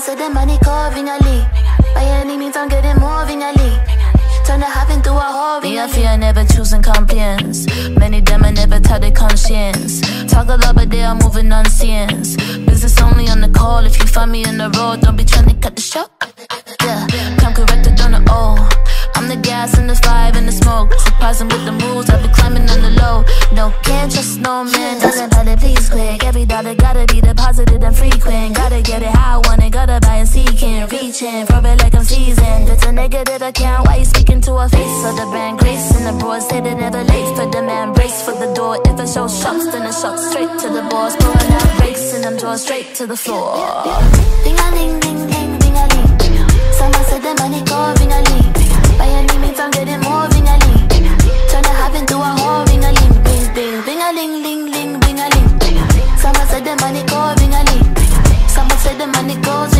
said the money call ring-a-ling. By any means, I'm getting more ring-a-ling. Turn the half into a whole Me, I fear never choosing compliance. Many them I never tell their conscience. Talk a lot, but they are moving on scenes. Business only on the call. If you find me on the road, don't be trying to cut the show. Surprising with the moves, I be climbing on the low. No, can't trust no man. Doesn't matter, please quick. Every dollar gotta be deposited and frequent. Gotta get it how I want it, gotta buy and seeking. Reaching for it like I'm seasoned. It's a negative account. Why you speaking to a face of the brand? Grace and the bros say they never late for the man. Brace for the door. If it shows shocks, then it shocks straight to the boss. Pulling out brakes and them drawers straight to the floor. said the money goes in a leak. Someone said the money goes